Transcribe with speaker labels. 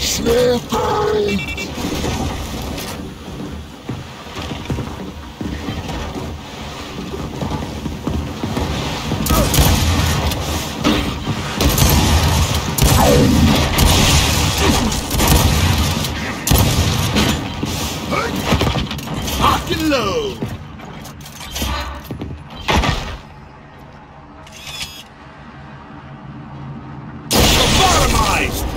Speaker 1: Slippery! Load. Lobotomized.